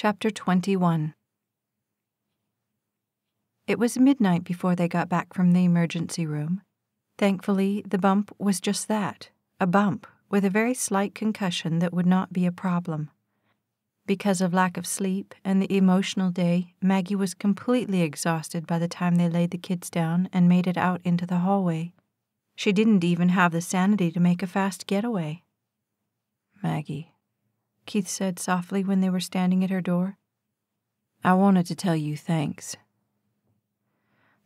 Chapter 21 It was midnight before they got back from the emergency room. Thankfully, the bump was just that a bump with a very slight concussion that would not be a problem. Because of lack of sleep and the emotional day, Maggie was completely exhausted by the time they laid the kids down and made it out into the hallway. She didn't even have the sanity to make a fast getaway. Maggie, Keith said softly when they were standing at her door, I wanted to tell you thanks.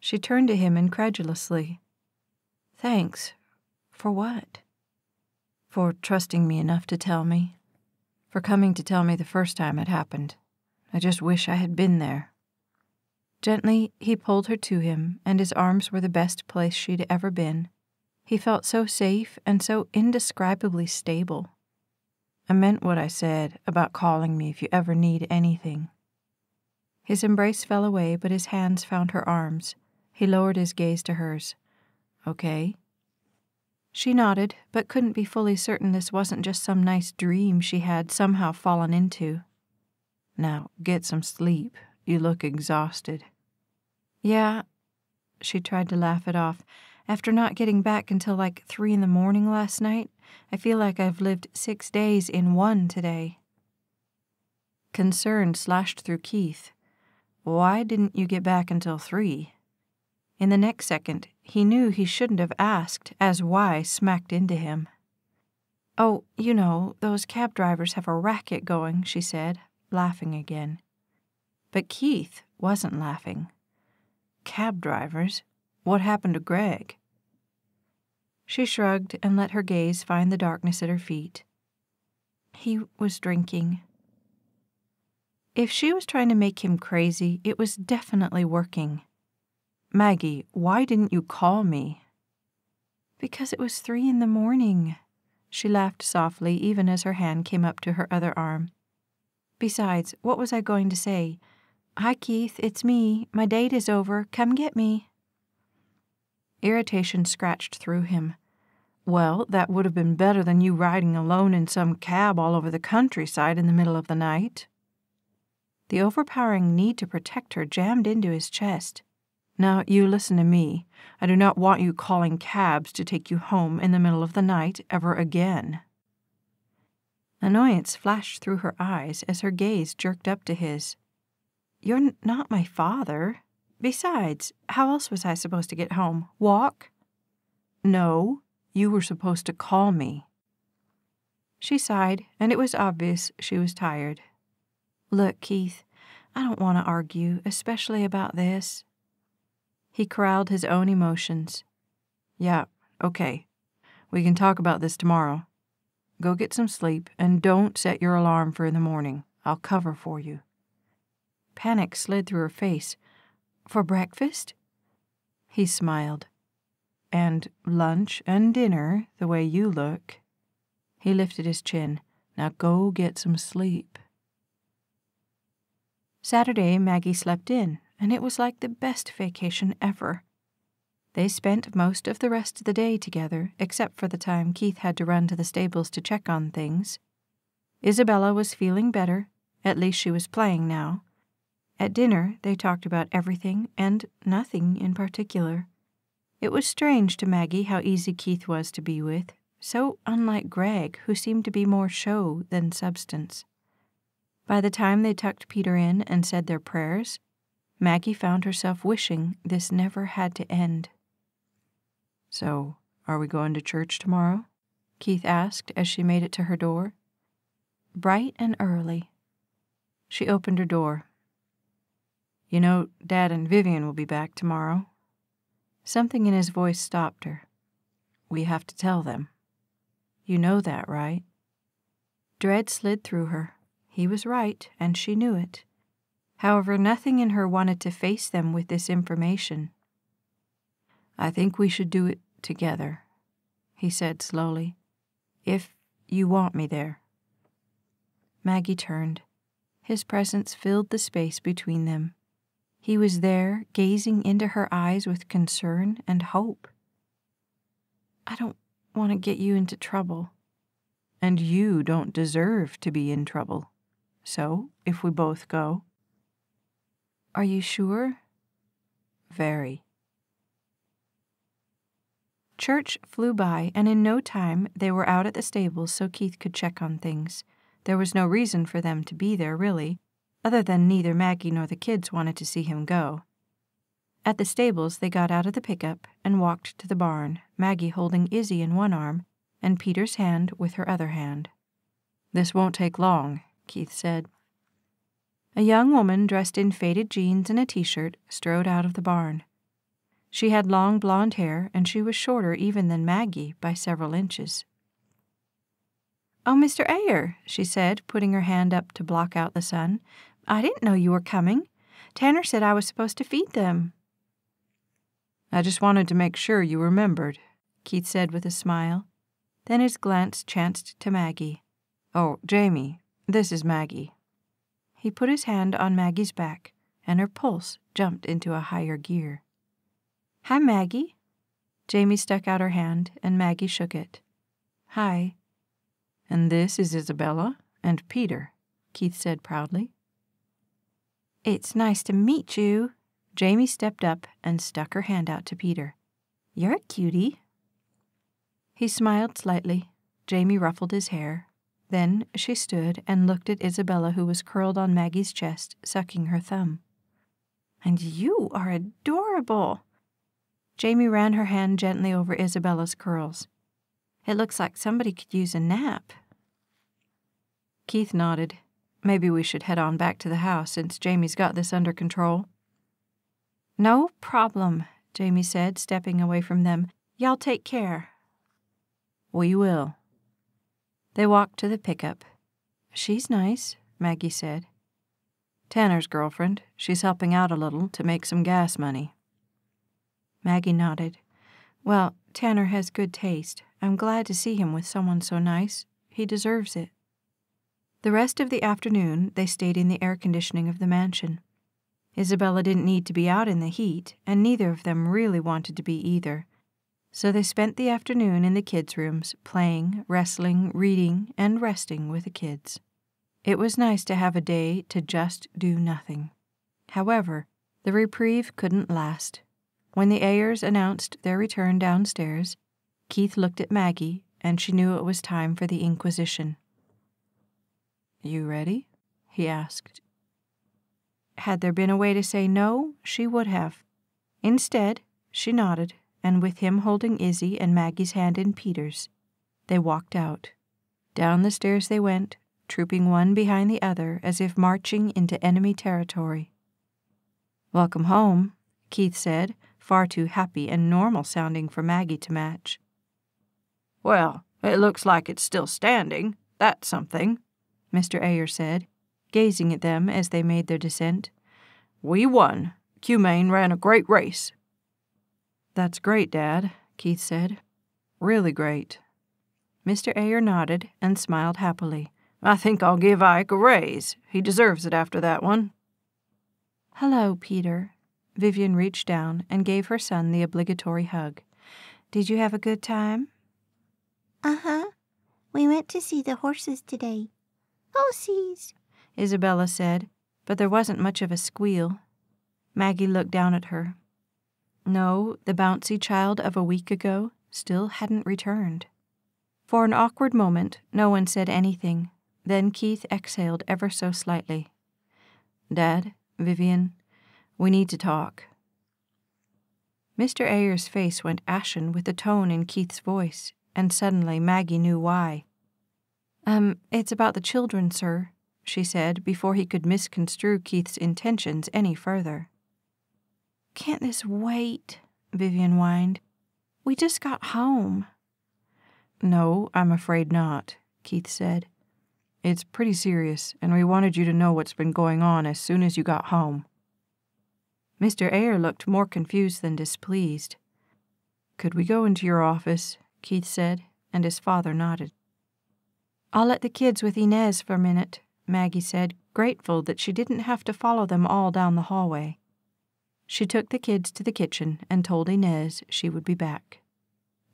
She turned to him incredulously. Thanks? For what? For trusting me enough to tell me for coming to tell me the first time it happened. I just wish I had been there. Gently, he pulled her to him, and his arms were the best place she'd ever been. He felt so safe and so indescribably stable. I meant what I said about calling me if you ever need anything. His embrace fell away, but his hands found her arms. He lowered his gaze to hers. Okay. She nodded, but couldn't be fully certain this wasn't just some nice dream she had somehow fallen into. Now, get some sleep. You look exhausted. Yeah, she tried to laugh it off. After not getting back until like three in the morning last night, I feel like I've lived six days in one today. Concern slashed through Keith. Why didn't you get back until three? In the next second, he knew he shouldn't have asked as why smacked into him. Oh, you know, those cab drivers have a racket going, she said, laughing again. But Keith wasn't laughing. Cab drivers? What happened to Greg? She shrugged and let her gaze find the darkness at her feet. He was drinking. If she was trying to make him crazy, it was definitely working. Maggie, why didn't you call me? Because it was three in the morning. She laughed softly, even as her hand came up to her other arm. Besides, what was I going to say? Hi, Keith, it's me. My date is over. Come get me. Irritation scratched through him. Well, that would have been better than you riding alone in some cab all over the countryside in the middle of the night. The overpowering need to protect her jammed into his chest. Now, you listen to me. I do not want you calling cabs to take you home in the middle of the night ever again. Annoyance flashed through her eyes as her gaze jerked up to his. You're not my father. Besides, how else was I supposed to get home? Walk? No, you were supposed to call me. She sighed, and it was obvious she was tired. Look, Keith, I don't want to argue, especially about this. He corralled his own emotions. Yeah, okay. We can talk about this tomorrow. Go get some sleep and don't set your alarm for in the morning. I'll cover for you. Panic slid through her face. For breakfast? He smiled. And lunch and dinner, the way you look. He lifted his chin. Now go get some sleep. Saturday, Maggie slept in, and it was like the best vacation ever. They spent most of the rest of the day together, except for the time Keith had to run to the stables to check on things. Isabella was feeling better, at least she was playing now. At dinner, they talked about everything and nothing in particular. It was strange to Maggie how easy Keith was to be with, so unlike Greg, who seemed to be more show than substance. By the time they tucked Peter in and said their prayers, Maggie found herself wishing this never had to end. So, are we going to church tomorrow? Keith asked as she made it to her door. Bright and early. She opened her door. You know, Dad and Vivian will be back tomorrow. Something in his voice stopped her. We have to tell them. You know that, right? Dread slid through her. He was right, and she knew it. However, nothing in her wanted to face them with this information. I think we should do it together, he said slowly, if you want me there. Maggie turned. His presence filled the space between them. He was there, gazing into her eyes with concern and hope. I don't want to get you into trouble. And you don't deserve to be in trouble, So, if we both go. Are you sure? Very. Church flew by, and in no time they were out at the stables so Keith could check on things. There was no reason for them to be there, really, other than neither Maggie nor the kids wanted to see him go. At the stables, they got out of the pickup and walked to the barn, Maggie holding Izzy in one arm and Peter's hand with her other hand. This won't take long, Keith said. A young woman dressed in faded jeans and a t shirt strode out of the barn. She had long blonde hair, and she was shorter even than Maggie by several inches. Oh, Mr. Ayer, she said, putting her hand up to block out the sun. I didn't know you were coming. Tanner said I was supposed to feed them. I just wanted to make sure you remembered, Keith said with a smile. Then his glance chanced to Maggie. Oh, Jamie, this is Maggie. He put his hand on Maggie's back, and her pulse jumped into a higher gear. Hi, Maggie. Jamie stuck out her hand, and Maggie shook it. Hi. And this is Isabella and Peter, Keith said proudly. It's nice to meet you. Jamie stepped up and stuck her hand out to Peter. You're a cutie. He smiled slightly. Jamie ruffled his hair. Then she stood and looked at Isabella, who was curled on Maggie's chest, sucking her thumb. And you are adorable. Jamie ran her hand gently over Isabella's curls. It looks like somebody could use a nap. Keith nodded. Maybe we should head on back to the house since Jamie's got this under control. No problem, Jamie said, stepping away from them. Y'all take care. We will. They walked to the pickup. She's nice, Maggie said. Tanner's girlfriend. She's helping out a little to make some gas money. Maggie nodded. Well, Tanner has good taste. I'm glad to see him with someone so nice. He deserves it. The rest of the afternoon they stayed in the air conditioning of the mansion. Isabella didn't need to be out in the heat, and neither of them really wanted to be either. So they spent the afternoon in the kids' rooms, playing, wrestling, reading, and resting with the kids. It was nice to have a day to just do nothing. However, the reprieve couldn't last. When the Ayers announced their return downstairs, Keith looked at Maggie, and she knew it was time for the Inquisition. You ready? he asked. Had there been a way to say no, she would have. Instead, she nodded, and with him holding Izzy and Maggie's hand in Peter's, they walked out. Down the stairs they went, trooping one behind the other as if marching into enemy territory. Welcome home, Keith said, far too happy and normal sounding for Maggie to match. Well, it looks like it's still standing. That's something, Mr. Ayer said, gazing at them as they made their descent. We won. Cumane ran a great race. That's great, Dad, Keith said. Really great. Mr. Ayer nodded and smiled happily. I think I'll give Ike a raise. He deserves it after that one. Hello, Peter, Vivian reached down and gave her son the obligatory hug. Did you have a good time? Uh huh. We went to see the horses today. Horses, Isabella said, but there wasn't much of a squeal. Maggie looked down at her. No, the bouncy child of a week ago still hadn't returned. For an awkward moment, no one said anything. Then Keith exhaled ever so slightly. Dad, Vivian, we need to talk. Mr. Ayer's face went ashen with the tone in Keith's voice, and suddenly Maggie knew why. Um, it's about the children, sir, she said before he could misconstrue Keith's intentions any further. Can't this wait? Vivian whined. We just got home. No, I'm afraid not, Keith said. It's pretty serious, and we wanted you to know what's been going on as soon as you got home. Mr. Ayer looked more confused than displeased. Could we go into your office? Keith said, and his father nodded. I'll let the kids with Inez for a minute, Maggie said, grateful that she didn't have to follow them all down the hallway. She took the kids to the kitchen and told Inez she would be back.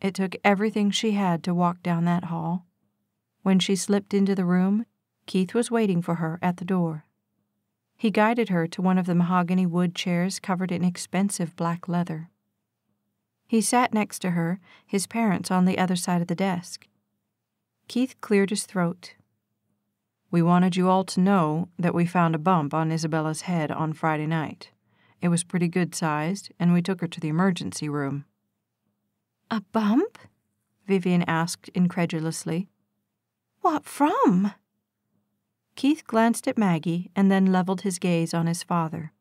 It took everything she had to walk down that hall. When she slipped into the room, Keith was waiting for her at the door. He guided her to one of the mahogany wood chairs covered in expensive black leather. He sat next to her, his parents on the other side of the desk. Keith cleared his throat. We wanted you all to know that we found a bump on Isabella's head on Friday night. It was pretty good sized, and we took her to the emergency room. A bump? Vivian asked incredulously. What from? Keith glanced at Maggie and then leveled his gaze on his father.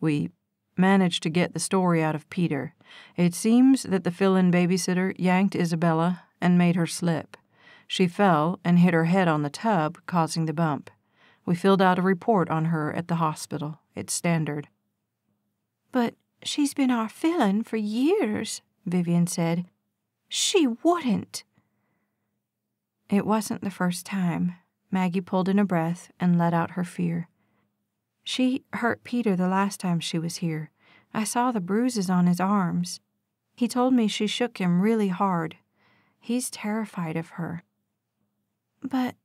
We managed to get the story out of Peter. It seems that the fill in babysitter yanked Isabella and made her slip. She fell and hit her head on the tub, causing the bump. We filled out a report on her at the hospital. It's standard. But she's been our fill-in for years, Vivian said. She wouldn't. It wasn't the first time. Maggie pulled in a breath and let out her fear. She hurt Peter the last time she was here. I saw the bruises on his arms. He told me she shook him really hard. He's terrified of her. But,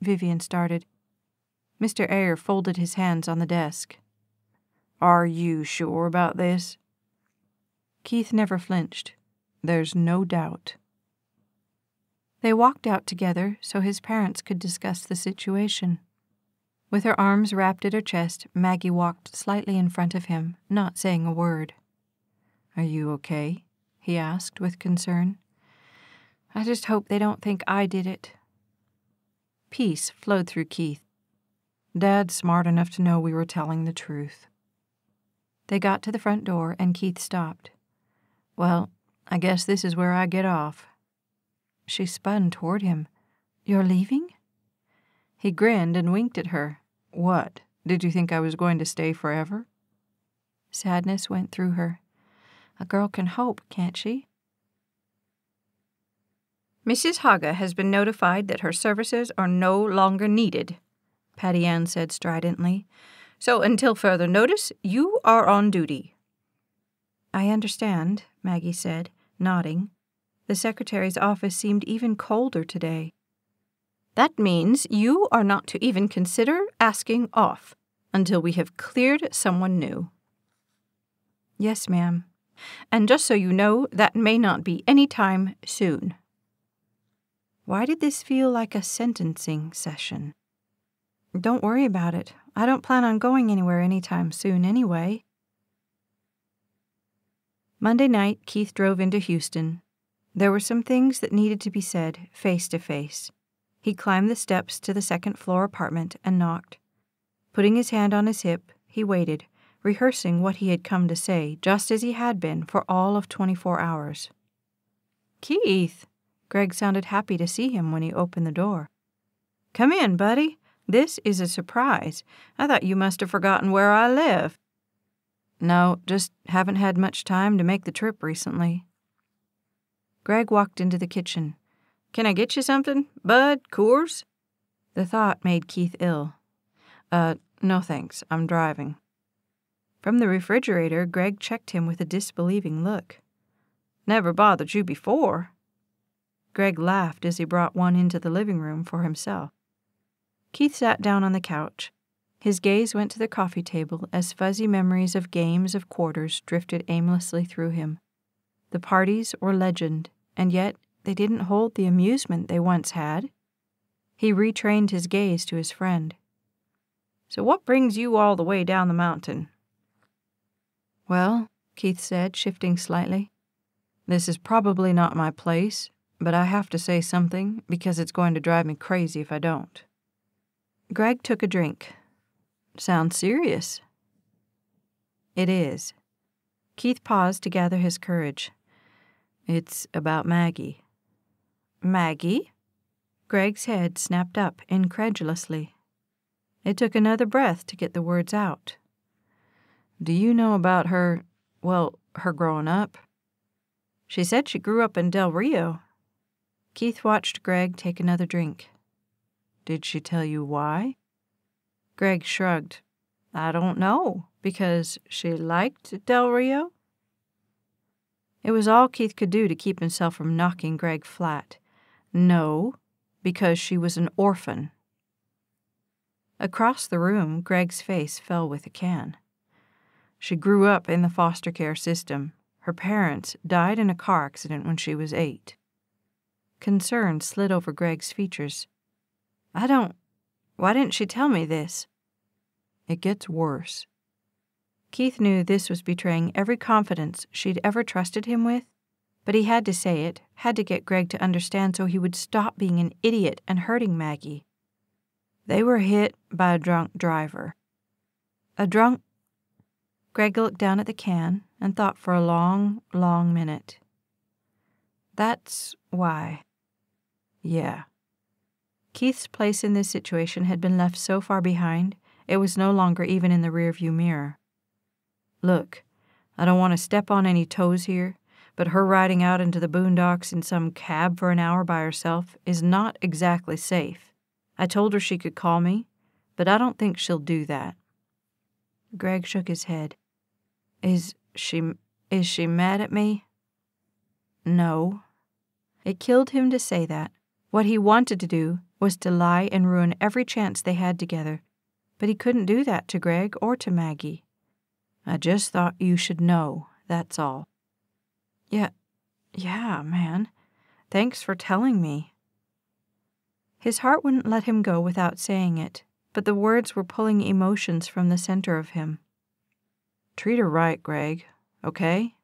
Vivian started. Mr. Ayer folded his hands on the desk. Are you sure about this? Keith never flinched. There's no doubt. They walked out together so his parents could discuss the situation. With her arms wrapped at her chest, Maggie walked slightly in front of him, not saying a word. Are you okay? he asked with concern. I just hope they don't think I did it. Peace flowed through Keith. Dad's smart enough to know we were telling the truth. They got to the front door, and Keith stopped. Well, I guess this is where I get off. She spun toward him. You're leaving? He grinned and winked at her. What? Did you think I was going to stay forever? Sadness went through her. A girl can hope, can't she? Mrs. Haga has been notified that her services are no longer needed, Patty Ann said stridently. So until further notice, you are on duty. I understand, Maggie said, nodding. The secretary's office seemed even colder today. That means you are not to even consider asking off until we have cleared someone new. Yes, ma'am. And just so you know, that may not be any time soon. Why did this feel like a sentencing session? Don't worry about it. I don't plan on going anywhere anytime soon anyway. Monday night, Keith drove into Houston. There were some things that needed to be said face to face. He climbed the steps to the second floor apartment and knocked. Putting his hand on his hip, he waited, rehearsing what he had come to say, just as he had been for all of 24 hours. Keith! Greg sounded happy to see him when he opened the door. Come in, buddy. This is a surprise. I thought you must have forgotten where I live. No, just haven't had much time to make the trip recently. Greg walked into the kitchen. Can I get you something? Bud? Coors? The thought made Keith ill. Uh, no thanks. I'm driving. From the refrigerator, Greg checked him with a disbelieving look. Never bothered you before. Greg laughed as he brought one into the living room for himself. Keith sat down on the couch. His gaze went to the coffee table as fuzzy memories of games of quarters drifted aimlessly through him. The parties were legend, and yet they didn't hold the amusement they once had. He retrained his gaze to his friend. So, what brings you all the way down the mountain? Well, Keith said, shifting slightly, this is probably not my place, but I have to say something because it's going to drive me crazy if I don't. Greg took a drink. Sounds serious. It is. Keith paused to gather his courage. It's about Maggie. Maggie? Greg's head snapped up incredulously. It took another breath to get the words out. Do you know about her, well, her growing up? She said she grew up in Del Rio. Keith watched Greg take another drink. Did she tell you why? Greg shrugged. I don't know. Because she liked Del Rio? It was all Keith could do to keep himself from knocking Greg flat. No, because she was an orphan. Across the room, Greg's face fell with a can. She grew up in the foster care system. Her parents died in a car accident when she was eight. Concern slid over Greg's features. I don't. Why didn't she tell me this? It gets worse. Keith knew this was betraying every confidence she'd ever trusted him with, but he had to say it, had to get Greg to understand so he would stop being an idiot and hurting Maggie. They were hit by a drunk driver. A drunk Greg looked down at the can and thought for a long, long minute. That's why. Yeah. Keith's place in this situation had been left so far behind, it was no longer even in the rearview mirror. Look, I don't want to step on any toes here, but her riding out into the boondocks in some cab for an hour by herself is not exactly safe. I told her she could call me, but I don't think she'll do that. Greg shook his head. Is she is she mad at me? No. It killed him to say that. What he wanted to do was to lie and ruin every chance they had together, but he couldn't do that to Greg or to Maggie. I just thought you should know, that's all. Yeah, yeah, man. Thanks for telling me. His heart wouldn't let him go without saying it, but the words were pulling emotions from the center of him. Treat her right, Greg, okay?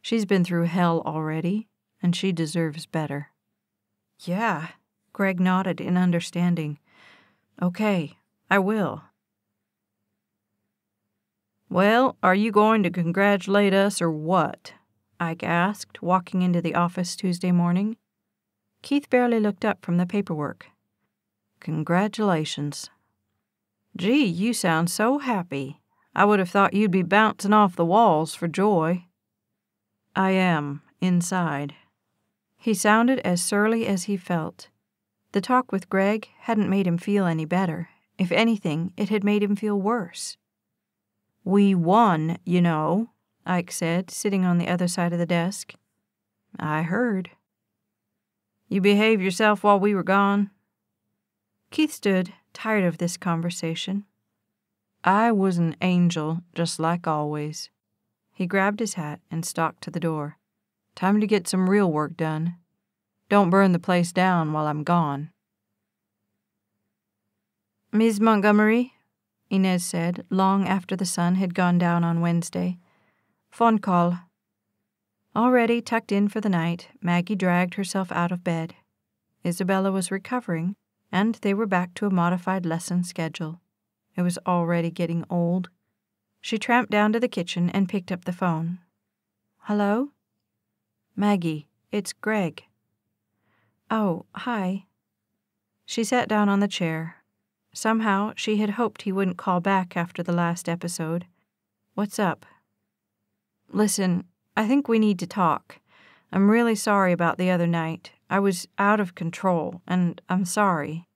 She's been through hell already, and she deserves better. Yeah, Greg nodded in understanding. Okay, I will. Well, are you going to congratulate us or what? Ike asked, walking into the office Tuesday morning. Keith barely looked up from the paperwork. Congratulations. Gee, you sound so happy. I would have thought you'd be bouncing off the walls for joy. I am, inside. He sounded as surly as he felt. The talk with Greg hadn't made him feel any better. If anything, it had made him feel worse. We won, you know, Ike said, sitting on the other side of the desk. I heard. You behaved yourself while we were gone? Keith stood, tired of this conversation. I was an angel, just like always. He grabbed his hat and stalked to the door. Time to get some real work done. Don't burn the place down while I'm gone. Miss Montgomery, Inez said, long after the sun had gone down on Wednesday. Phone call. Already tucked in for the night, Maggie dragged herself out of bed. Isabella was recovering, and they were back to a modified lesson schedule. It was already getting old. She tramped down to the kitchen and picked up the phone. Hello? Maggie, it's Greg. Oh, hi. She sat down on the chair. Somehow she had hoped he wouldn't call back after the last episode. What's up? Listen, I think we need to talk. I'm really sorry about the other night. I was out of control, and I'm sorry.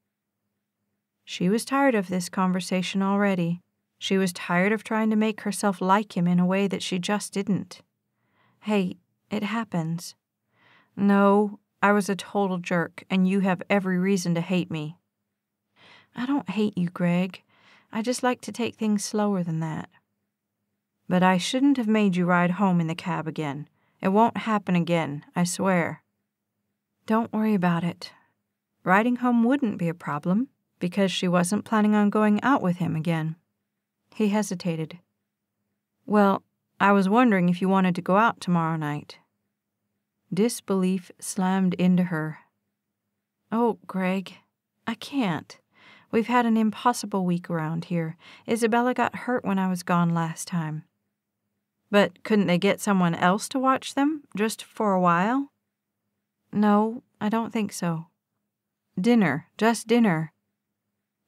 She was tired of this conversation already. She was tired of trying to make herself like him in a way that she just didn't. Hey, it happens. No, I was a total jerk, and you have every reason to hate me. I don't hate you, Greg. I just like to take things slower than that. But I shouldn't have made you ride home in the cab again. It won't happen again, I swear. Don't worry about it. Riding home wouldn't be a problem because she wasn't planning on going out with him again. He hesitated. Well, I was wondering if you wanted to go out tomorrow night. Disbelief slammed into her. Oh, Greg, I can't. We've had an impossible week around here. Isabella got hurt when I was gone last time. But couldn't they get someone else to watch them, just for a while? No, I don't think so. Dinner, just dinner.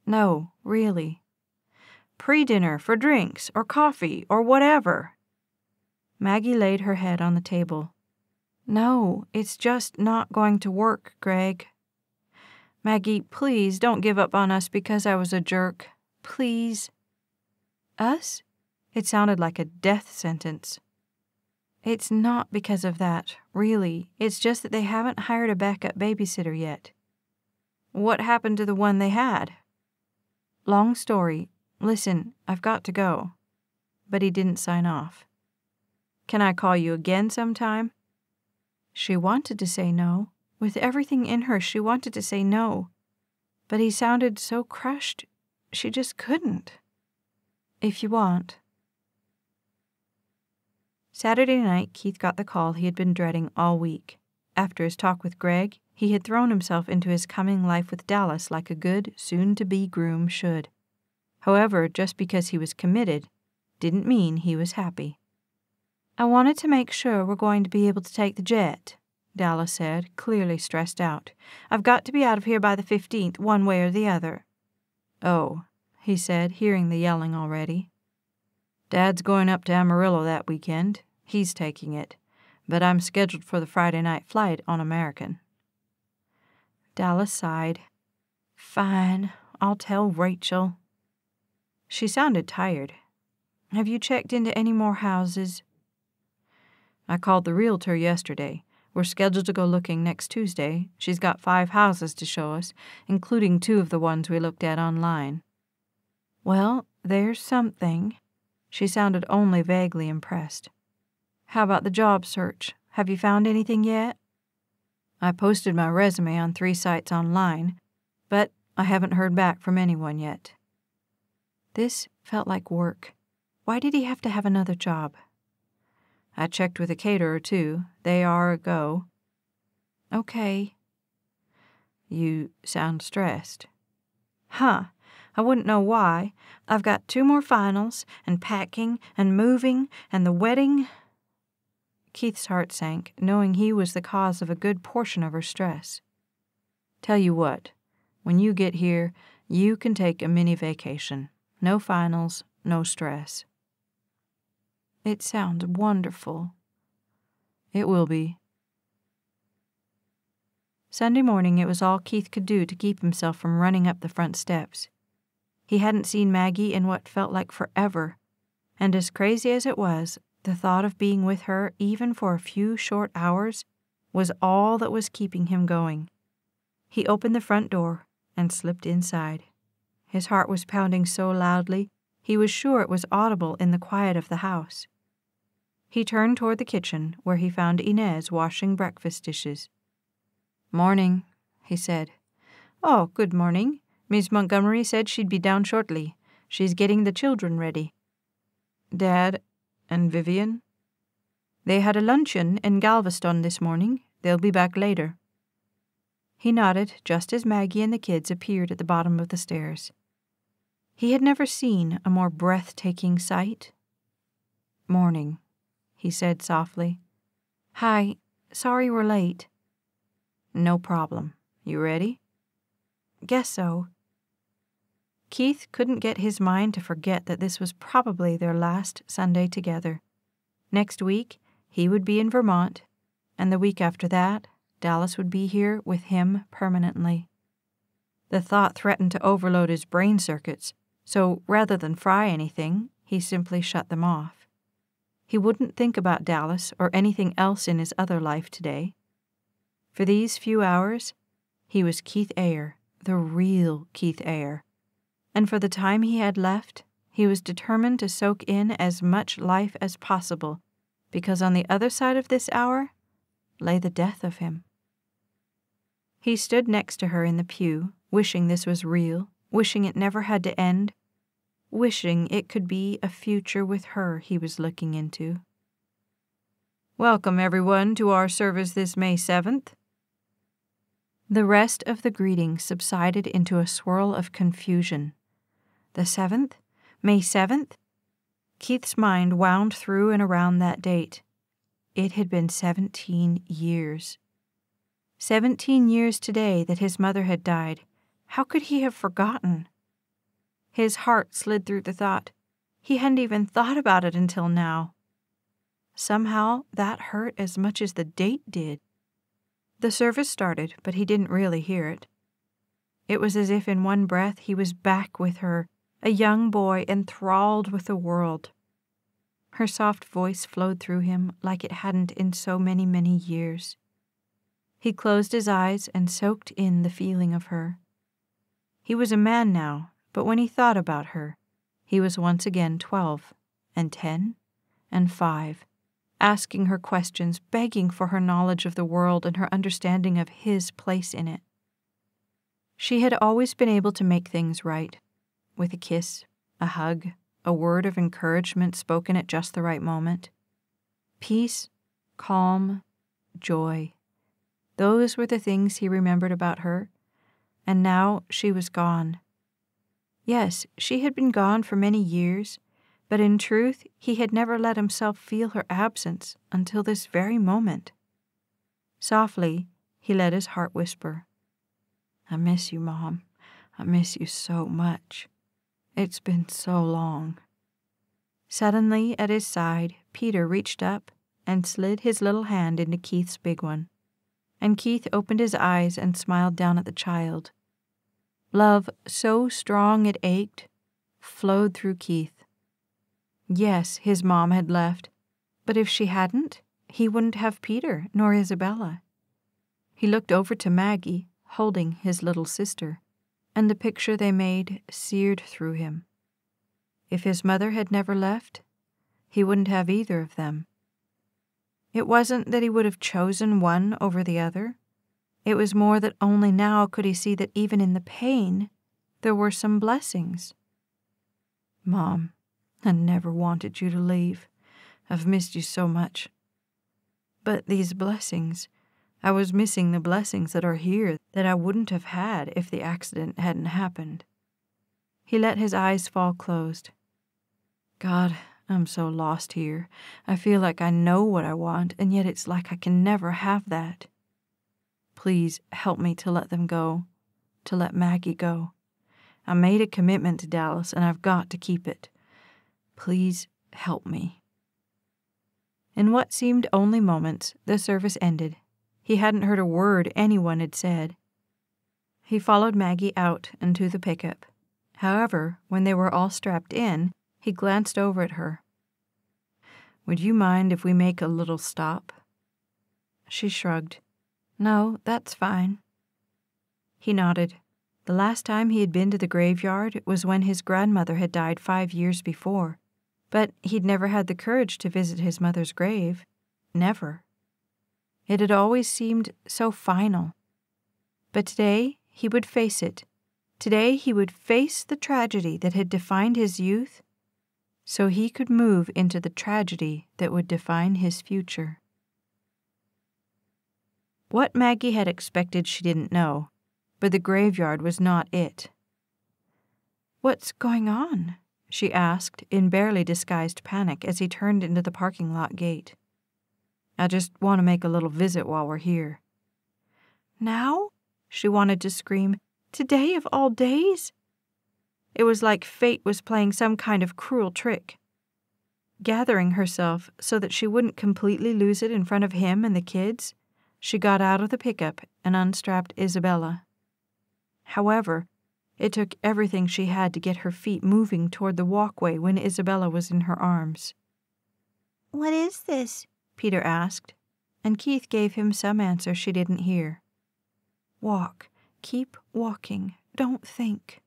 No, really. Pre dinner for drinks or coffee or whatever. Maggie laid her head on the table. No, it's just not going to work, Greg. Maggie, please don't give up on us because I was a jerk. Please. Us? It sounded like a death sentence. It's not because of that, really. It's just that they haven't hired a backup babysitter yet. What happened to the one they had? long story. Listen, I've got to go. But he didn't sign off. Can I call you again sometime? She wanted to say no. With everything in her, she wanted to say no. But he sounded so crushed, she just couldn't. If you want. Saturday night, Keith got the call he had been dreading all week. After his talk with Greg, he had thrown himself into his coming life with Dallas like a good, soon to be groom should. However, just because he was committed didn't mean he was happy. I wanted to make sure we're going to be able to take the jet, Dallas said, clearly stressed out. I've got to be out of here by the 15th, one way or the other. Oh, he said, hearing the yelling already. Dad's going up to Amarillo that weekend. He's taking it. But I'm scheduled for the Friday night flight on American. Dallas sighed. Fine, I'll tell Rachel. She sounded tired. Have you checked into any more houses? I called the realtor yesterday. We're scheduled to go looking next Tuesday. She's got five houses to show us, including two of the ones we looked at online. Well, there's something. She sounded only vaguely impressed. How about the job search? Have you found anything yet? I posted my resume on three sites online, but I haven't heard back from anyone yet. This felt like work. Why did he have to have another job? I checked with a caterer, too. They are a go. Okay. You sound stressed. Huh. I wouldn't know why. I've got two more finals, and packing, and moving, and the wedding. Keith's heart sank, knowing he was the cause of a good portion of her stress. Tell you what, when you get here, you can take a mini vacation. No finals, no stress. It sounds wonderful. It will be. Sunday morning, it was all Keith could do to keep himself from running up the front steps. He hadn't seen Maggie in what felt like forever, and as crazy as it was, the thought of being with her, even for a few short hours, was all that was keeping him going. He opened the front door and slipped inside. His heart was pounding so loudly, he was sure it was audible in the quiet of the house. He turned toward the kitchen, where he found Inez washing breakfast dishes. Morning, he said. Oh, good morning. Miss Montgomery said she'd be down shortly. She's getting the children ready. Dad and Vivian? They had a luncheon in Galveston this morning. They'll be back later. He nodded just as Maggie and the kids appeared at the bottom of the stairs. He had never seen a more breathtaking sight. Morning, he said softly. Hi, sorry we're late. No problem. You ready? Guess so. Keith couldn't get his mind to forget that this was probably their last Sunday together. Next week, he would be in Vermont, and the week after that, Dallas would be here with him permanently. The thought threatened to overload his brain circuits, so rather than fry anything, he simply shut them off. He wouldn't think about Dallas or anything else in his other life today. For these few hours, he was Keith Ayer, the real Keith Ayer. And for the time he had left, he was determined to soak in as much life as possible, because on the other side of this hour lay the death of him. He stood next to her in the pew, wishing this was real, wishing it never had to end, wishing it could be a future with her he was looking into. Welcome, everyone, to our service this May 7th. The rest of the greeting subsided into a swirl of confusion. The 7th? May 7th? Keith's mind wound through and around that date. It had been 17 years. 17 years today that his mother had died. How could he have forgotten? His heart slid through the thought. He hadn't even thought about it until now. Somehow that hurt as much as the date did. The service started, but he didn't really hear it. It was as if in one breath he was back with her, a young boy enthralled with the world. Her soft voice flowed through him like it hadn't in so many, many years. He closed his eyes and soaked in the feeling of her. He was a man now, but when he thought about her, he was once again twelve, and ten, and five, asking her questions, begging for her knowledge of the world and her understanding of his place in it. She had always been able to make things right, with a kiss, a hug, a word of encouragement spoken at just the right moment. Peace, calm, joy. Those were the things he remembered about her, and now she was gone. Yes, she had been gone for many years, but in truth he had never let himself feel her absence until this very moment. Softly, he let his heart whisper, I miss you, Mom. I miss you so much. It's been so long. Suddenly, at his side, Peter reached up and slid his little hand into Keith's big one. And Keith opened his eyes and smiled down at the child. Love, so strong it ached, flowed through Keith. Yes, his mom had left, but if she hadn't, he wouldn't have Peter nor Isabella. He looked over to Maggie, holding his little sister, and the picture they made seared through him. If his mother had never left, he wouldn't have either of them. It wasn't that he would have chosen one over the other. It was more that only now could he see that even in the pain, there were some blessings. Mom, I never wanted you to leave. I've missed you so much. But these blessings, I was missing the blessings that are here that I wouldn't have had if the accident hadn't happened. He let his eyes fall closed. God, I'm so lost here. I feel like I know what I want, and yet it's like I can never have that. Please help me to let them go, to let Maggie go. I made a commitment to Dallas, and I've got to keep it. Please help me. In what seemed only moments, the service ended, he hadn't heard a word anyone had said. He followed Maggie out and to the pickup. However, when they were all strapped in, he glanced over at her. Would you mind if we make a little stop? She shrugged. No, that's fine. He nodded. The last time he had been to the graveyard was when his grandmother had died five years before, but he'd never had the courage to visit his mother's grave. Never. It had always seemed so final. But today he would face it. Today he would face the tragedy that had defined his youth so he could move into the tragedy that would define his future. What Maggie had expected she didn't know, but the graveyard was not it. What's going on? she asked in barely disguised panic as he turned into the parking lot gate. I just want to make a little visit while we're here. Now? She wanted to scream. Today of all days? It was like fate was playing some kind of cruel trick. Gathering herself so that she wouldn't completely lose it in front of him and the kids, she got out of the pickup and unstrapped Isabella. However, it took everything she had to get her feet moving toward the walkway when Isabella was in her arms. What is this? Peter asked, and Keith gave him some answer she didn't hear. Walk, keep walking, don't think.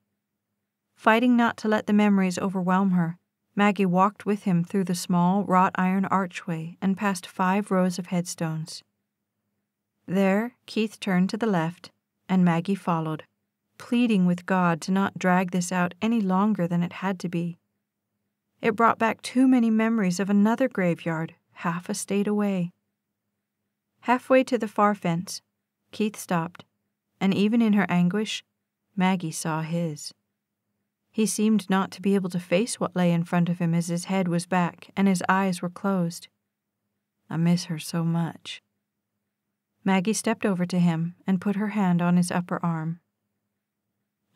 Fighting not to let the memories overwhelm her, Maggie walked with him through the small wrought iron archway and past five rows of headstones. There, Keith turned to the left, and Maggie followed, pleading with God to not drag this out any longer than it had to be. It brought back too many memories of another graveyard half a state away. Halfway to the far fence, Keith stopped, and even in her anguish, Maggie saw his. He seemed not to be able to face what lay in front of him as his head was back and his eyes were closed. I miss her so much. Maggie stepped over to him and put her hand on his upper arm.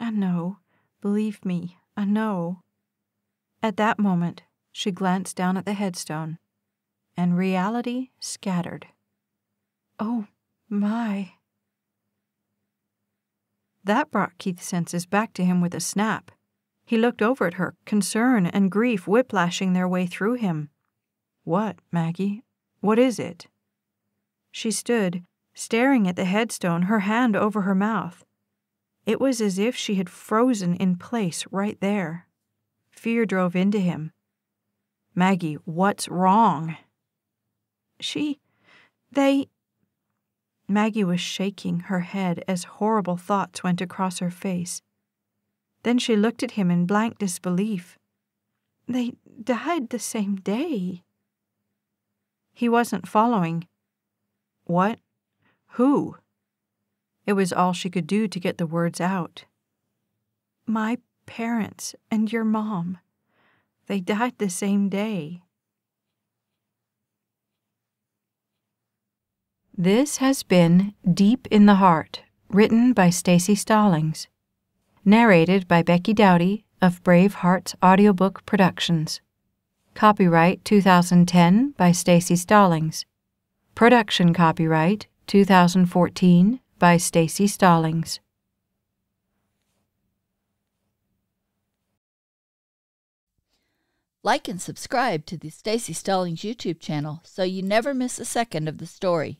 I know. Believe me, I know. At that moment, she glanced down at the headstone and reality scattered. Oh, my. That brought Keith's senses back to him with a snap. He looked over at her, concern and grief whiplashing their way through him. What, Maggie? What is it? She stood, staring at the headstone, her hand over her mouth. It was as if she had frozen in place right there. Fear drove into him. Maggie, what's wrong? She. They. Maggie was shaking her head as horrible thoughts went across her face. Then she looked at him in blank disbelief. They died the same day. He wasn't following. What? Who? It was all she could do to get the words out. My parents and your mom. They died the same day. This has been Deep in the Heart, written by Staci Stallings. Narrated by Becky Dowdy of Brave Hearts Audiobook Productions. Copyright 2010 by Staci Stallings. Production copyright 2014 by Staci Stallings. Like and subscribe to the Staci Stallings YouTube channel so you never miss a second of the story.